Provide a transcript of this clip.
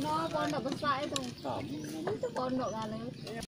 nó con đập bất sai thôi. Nó con độ là lấy.